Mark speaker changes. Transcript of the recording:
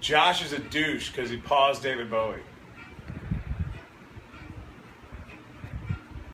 Speaker 1: Josh is a douche because he paused David Bowie.